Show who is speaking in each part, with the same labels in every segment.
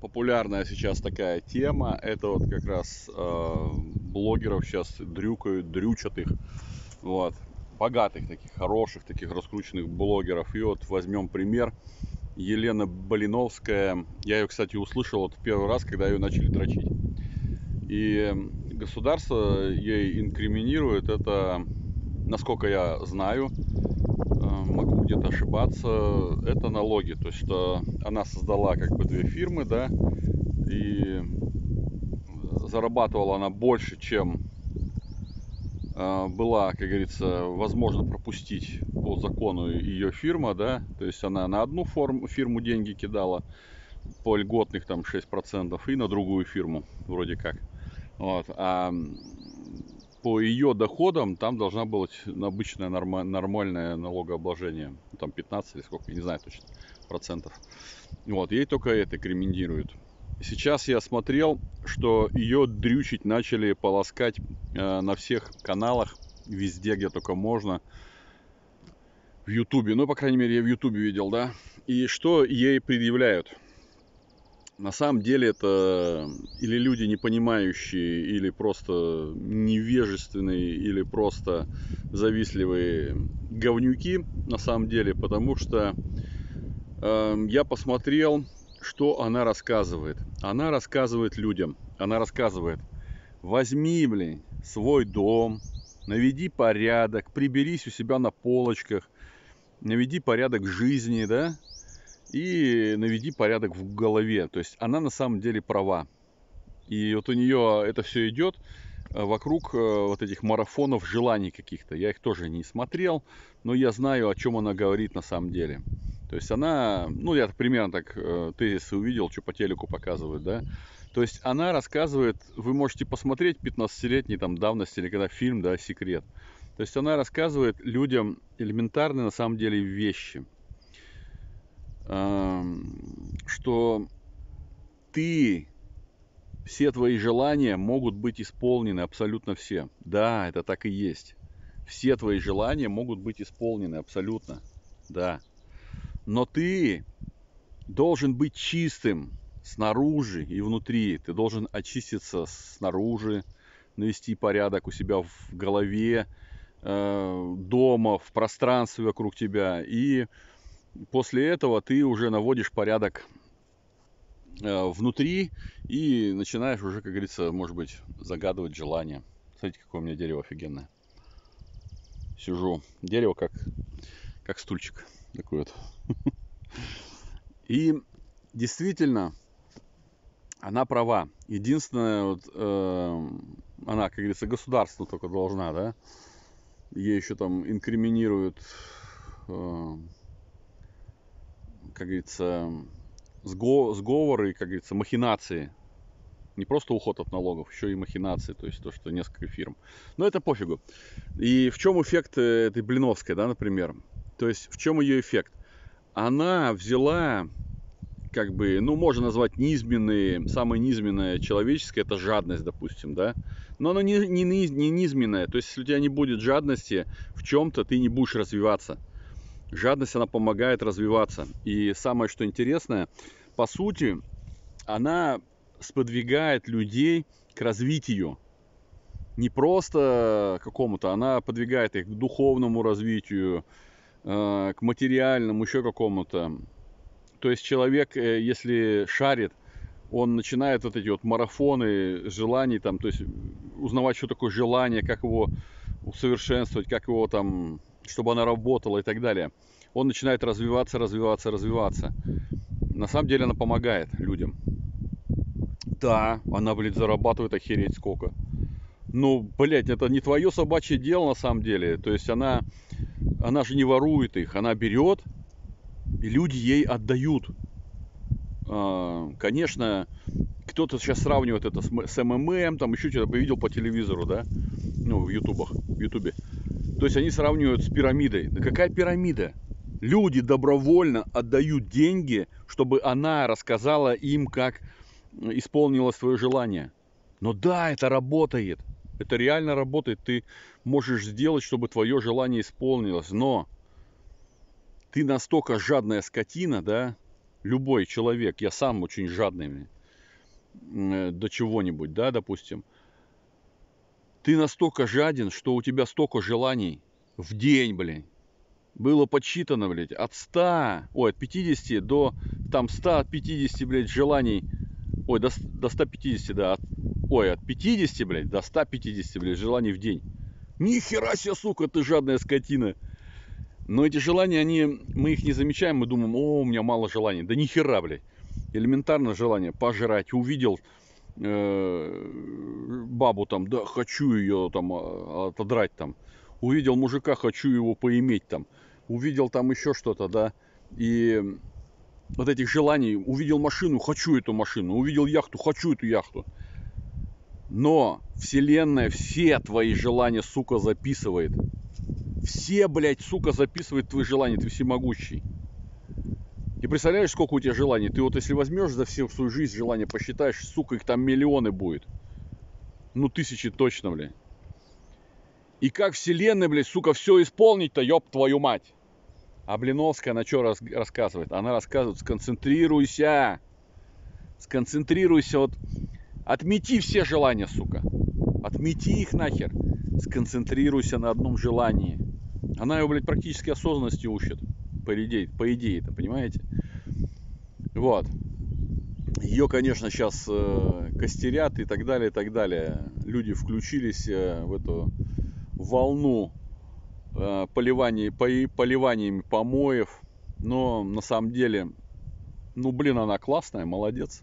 Speaker 1: популярная сейчас такая тема. Это вот как раз э, блогеров сейчас дрюкают, дрючат их. Вот. Богатых таких, хороших таких раскрученных блогеров. И вот возьмем пример. Елена Балиновская. Я ее, кстати, услышал вот первый раз, когда ее начали дрочить. И государство ей инкриминирует это, насколько я знаю, могу где-то ошибаться, это налоги. То есть, что она создала как бы две фирмы, да, и зарабатывала она больше, чем э, была, как говорится, возможно пропустить по закону ее фирма, да, то есть она на одну форму, фирму деньги кидала по льготных там 6% и на другую фирму вроде как. Вот. А по ее доходам там должна быть обычное норма, нормальное налогообложение. Там 15 или сколько, я не знаю точно, процентов. Вот, ей только это криминируют. Сейчас я смотрел, что ее дрючить начали полоскать э, на всех каналах, везде, где только можно. В Ютубе, ну, по крайней мере, я в Ютубе видел, да. И что ей предъявляют? На самом деле это или люди не понимающие, или просто невежественные, или просто завистливые говнюки на самом деле, потому что э, я посмотрел, что она рассказывает. Она рассказывает людям, она рассказывает, возьми, блин, свой дом, наведи порядок, приберись у себя на полочках, наведи порядок жизни, да, и наведи порядок в голове. То есть она на самом деле права. И вот у нее это все идет э, вокруг э, вот этих марафонов желаний каких-то. Я их тоже не смотрел, но я знаю, о чем она говорит на самом деле. То есть она, ну я примерно так э, тезисы увидел, что по телеку показывают, да. То есть она рассказывает, вы можете посмотреть 15-летней там давности или когда фильм, да, «Секрет». То есть она рассказывает людям элементарные на самом деле вещи – что ты, все твои желания могут быть исполнены, абсолютно все. Да, это так и есть. Все твои желания могут быть исполнены, абсолютно. Да. Но ты должен быть чистым снаружи и внутри. Ты должен очиститься снаружи, навести порядок у себя в голове, э, дома, в пространстве вокруг тебя. И после этого ты уже наводишь порядок э, внутри и начинаешь уже, как говорится, может быть, загадывать желание. Смотрите, какое у меня дерево офигенное. Сижу. Дерево как, как стульчик. Такой вот. И действительно, она права. Единственное, вот, э, она, как говорится, государство только должна, да? Ей еще там инкриминируют э, как говорится, сговоры, как говорится, махинации. Не просто уход от налогов, еще и махинации, то есть то, что несколько фирм. Но это пофигу. И в чем эффект э, этой Блиновской, да, например? То есть в чем ее эффект? Она взяла, как бы, ну, можно назвать низменные, самое низменное человеческое, это жадность, допустим, да? Но она не, не, не низменная. То есть если у тебя не будет жадности в чем-то, ты не будешь развиваться жадность, она помогает развиваться. И самое, что интересное, по сути, она сподвигает людей к развитию. Не просто какому-то, она подвигает их к духовному развитию, э, к материальному, еще какому-то. То есть человек, э, если шарит, он начинает вот эти вот марафоны желаний, там, то есть узнавать, что такое желание, как его усовершенствовать, как его там чтобы она работала и так далее. Он начинает развиваться, развиваться, развиваться. На самом деле она помогает людям. Да, она, блядь, зарабатывает охереть сколько. Ну, блядь, это не твое собачье дело на самом деле. То есть она, она же не ворует их, она берет, и люди ей отдают. А, конечно, кто-то сейчас сравнивает это с, МММ, там еще что-то повидел по телевизору, да, ну, в ютубах, в ютубе. То есть они сравнивают с пирамидой. Да какая пирамида? Люди добровольно отдают деньги, чтобы она рассказала им, как исполнила свое желание. Но да, это работает. Это реально работает. Ты можешь сделать, чтобы твое желание исполнилось. Но ты настолько жадная скотина, да, любой человек, я сам очень жадный э, до чего-нибудь, да, допустим, ты настолько жаден, что у тебя столько желаний в день, блин. Было подсчитано, блядь, от 100, ой, от 50 до там 150, блядь, желаний. Ой, до, до 150, да. От, ой, от 50, блядь, до 150, блядь, желаний в день. Ни хера себе, сука, ты жадная скотина. Но эти желания, они, мы их не замечаем, мы думаем, о, у меня мало желаний. Да ни хера, блядь. Элементарное желание пожрать. Увидел бабу там, да, хочу ее там а, отодрать там. Увидел мужика, хочу его поиметь там. Увидел там еще что-то, да. И вот этих желаний, увидел машину, хочу эту машину. Увидел яхту, хочу эту яхту. Но Вселенная все твои желания, сука, записывает. Все, блядь, сука, записывает твои желания, ты всемогущий. И представляешь, сколько у тебя желаний? Ты вот если возьмешь за всю свою жизнь желания, посчитаешь, сука, их там миллионы будет. Ну, тысячи точно, блядь. И как вселенная, блядь, сука, все исполнить-то, ёб твою мать. А Блиновская, она что рас- рассказывает? Она рассказывает, сконцентрируйся. Сконцентрируйся, вот отмети все желания, сука. Отмети их нахер. Сконцентрируйся на одном желании. Она его, блядь, практически осознанности учит. По идее, по идее это, понимаете? Вот. Ее, конечно, сейчас э, костерят и так далее, и так далее. Люди включились э, в эту волну э, поливания, по, поливаниями помоев. Но на самом деле, ну, блин, она классная, молодец.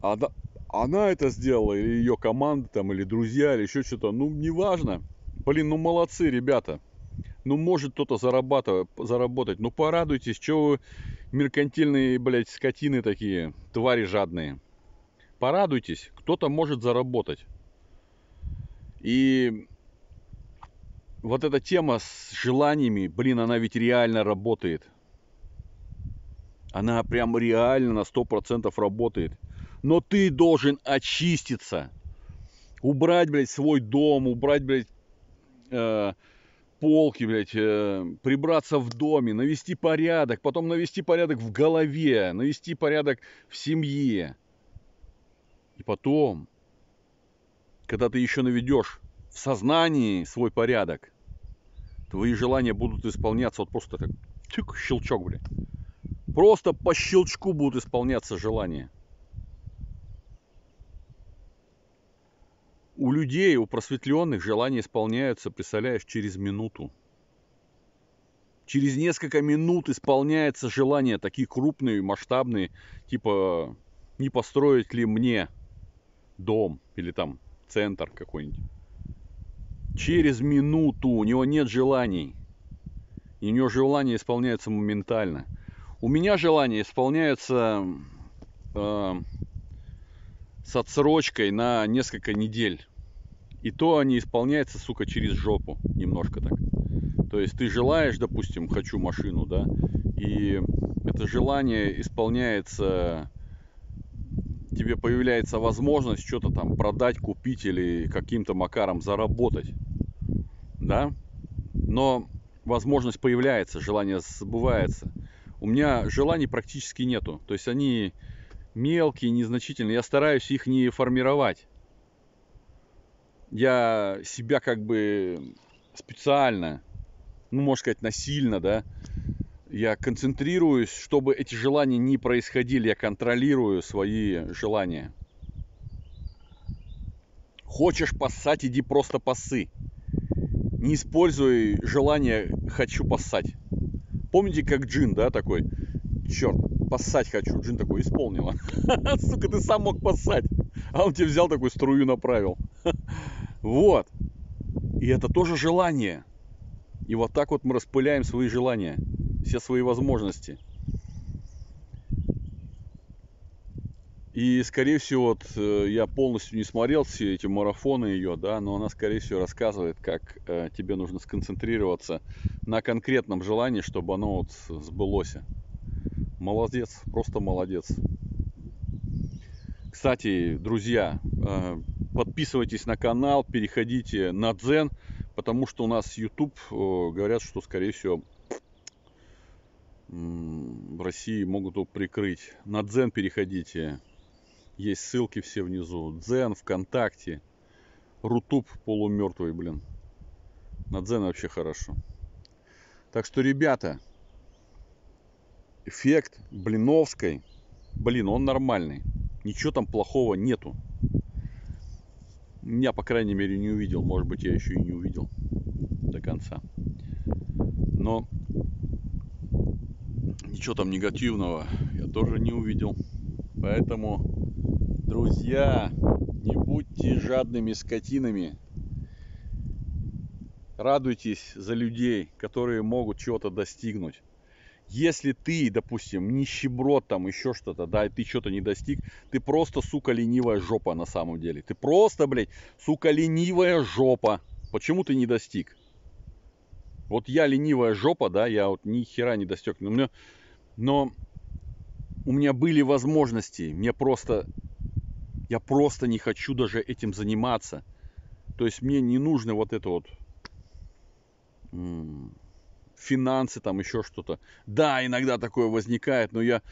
Speaker 1: А, да, она это сделала, или ее команда там, или друзья, или еще что-то, ну, неважно. Блин, ну молодцы, ребята. Ну, может кто-то зарабатывать, заработать. Ну, порадуйтесь, что вы меркантильные, блядь, скотины такие, твари жадные. Порадуйтесь, кто-то может заработать. И вот эта тема с желаниями, блин, она ведь реально работает. Она прям реально на 100% работает. Но ты должен очиститься. Убрать, блядь, свой дом, убрать, блядь, э, полки, блядь, э, прибраться в доме, навести порядок, потом навести порядок в голове, навести порядок в семье. И потом, когда ты еще наведешь в сознании свой порядок, твои желания будут исполняться вот просто так, тюк, щелчок, блядь. Просто по щелчку будут исполняться желания. У людей, у просветленных желания исполняются, представляешь, через минуту. Через несколько минут исполняется желание, такие крупные, масштабные, типа, не построить ли мне дом или там центр какой-нибудь. Через минуту у него нет желаний. И у него желания исполняются моментально. У меня желания исполняются э, с отсрочкой на несколько недель. И то они исполняются, сука, через жопу. Немножко так. То есть ты желаешь, допустим, хочу машину, да, и это желание исполняется, тебе появляется возможность что-то там продать, купить или каким-то макаром заработать, да, но возможность появляется, желание сбывается. У меня желаний практически нету, то есть они мелкие, незначительные. Я стараюсь их не формировать. Я себя как бы специально, ну, можно сказать, насильно, да, я концентрируюсь, чтобы эти желания не происходили, я контролирую свои желания. Хочешь поссать, иди просто поссы. Не используй желание «хочу поссать». Помните, как Джин, да, такой? Черт, поссать хочу. Джин такой, исполнила. Сука, ты сам мог поссать. А он тебе взял такую струю направил. Вот. И это тоже желание. И вот так вот мы распыляем свои желания, все свои возможности. И, скорее всего, вот, э, я полностью не смотрел все эти марафоны ее, да, но она, скорее всего, рассказывает, как э, тебе нужно сконцентрироваться на конкретном желании, чтобы оно вот сбылось. Молодец, просто молодец. Кстати, друзья, э, подписывайтесь на канал, переходите на Дзен, потому что у нас YouTube э, говорят, что, скорее всего, в России могут его прикрыть. На Дзен переходите. Есть ссылки все внизу. Дзен, ВКонтакте. Рутуб полумертвый, блин. На Дзен вообще хорошо. Так что, ребята, эффект Блиновской, блин, он нормальный. Ничего там плохого нету. Я, по крайней мере, не увидел. Может быть, я еще и не увидел до конца. Но ничего там негативного я тоже не увидел. Поэтому, друзья, не будьте жадными скотинами. Радуйтесь за людей, которые могут чего-то достигнуть. Если ты, допустим, нищеброд там, еще что-то, да, и ты что-то не достиг, ты просто, сука, ленивая жопа на самом деле. Ты просто, блядь, сука, ленивая жопа. Почему ты не достиг? Вот я ленивая жопа, да, я вот ни хера не достиг. Но, но у меня были возможности, мне просто, я просто не хочу даже этим заниматься. То есть мне не нужно вот это вот финансы, там еще что-то. Да, иногда такое возникает, но я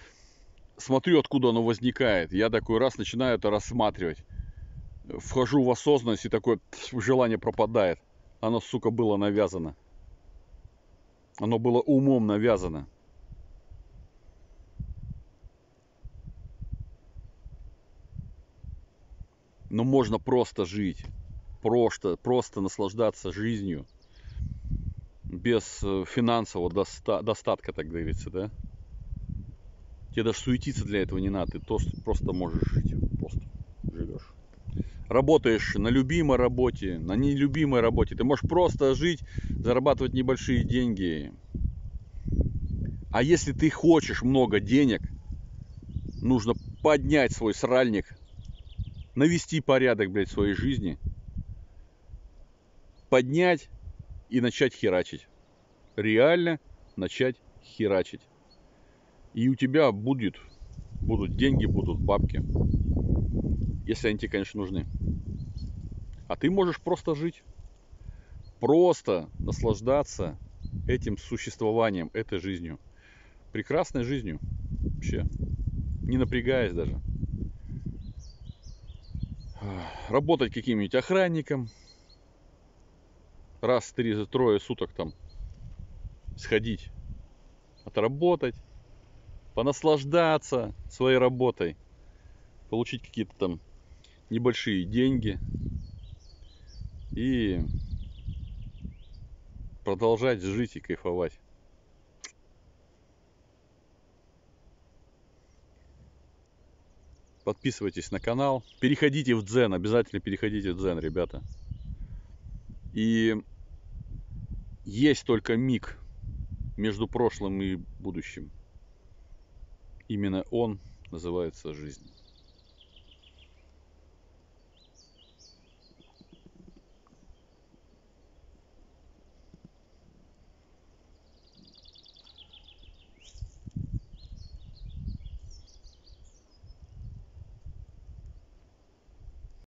Speaker 1: смотрю, откуда оно возникает. Я такой раз начинаю это рассматривать. Вхожу в осознанность и такое желание пропадает. Оно, сука, было навязано. Оно было умом навязано. Но можно просто жить. Просто, просто наслаждаться жизнью без э, финансового доста- достатка, так говорится, да? Тебе даже суетиться для этого не надо, ты просто можешь жить, просто живешь. Работаешь на любимой работе, на нелюбимой работе, ты можешь просто жить, зарабатывать небольшие деньги. А если ты хочешь много денег, нужно поднять свой сральник, навести порядок, блядь, в своей жизни, поднять и начать херачить. Реально начать херачить. И у тебя будет, будут деньги, будут бабки. Если они тебе, конечно, нужны. А ты можешь просто жить. Просто наслаждаться этим существованием, этой жизнью. Прекрасной жизнью. Вообще. Не напрягаясь даже. Работать каким-нибудь охранником, раз три трое суток там сходить, отработать, понаслаждаться своей работой, получить какие-то там небольшие деньги и продолжать жить и кайфовать. Подписывайтесь на канал. Переходите в Дзен. Обязательно переходите в Дзен, ребята. И есть только миг между прошлым и будущим. Именно он называется жизнь.